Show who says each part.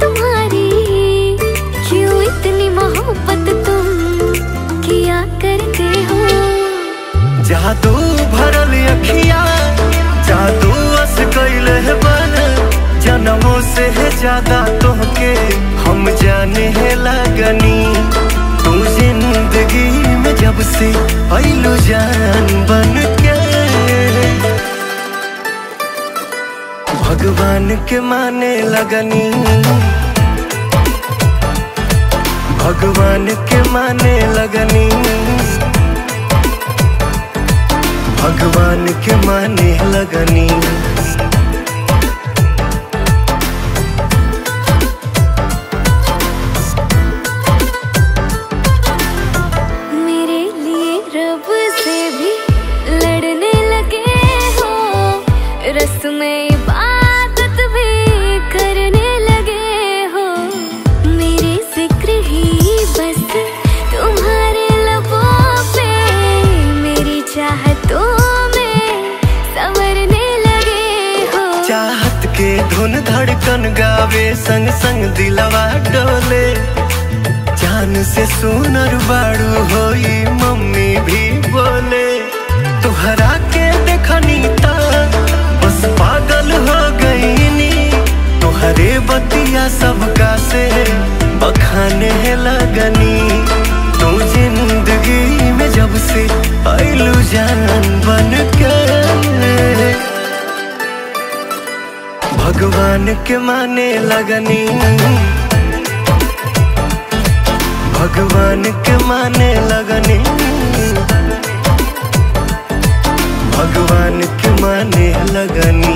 Speaker 1: तुम्हारी क्यों इतनी मोहब्बत तुम किया करते हो? जादू भरल अखिया, जादू अस जन्मों से ज़्यादा तोहके हम जाने लगनी। तू ज़िंदगी में जब से ऐलू जान भगवान के माने लगनी। भगवान के माने लगनी। भगवान के माने लगनी। के धुन धड़कन गावे, संग संग दिलवा डोले। जान से सुनर बाड़ू होई, मम्मी भी बोले, तुहरा के देखनी बस पागल हो गईनी। तुहरे बतिया सबका से बखाने लगनी। तू ज़िंदगी में जब से आइलू जान बन के भगवान के माने लगनी। भगवान के माने लगनी। भगवान के माने लगनी।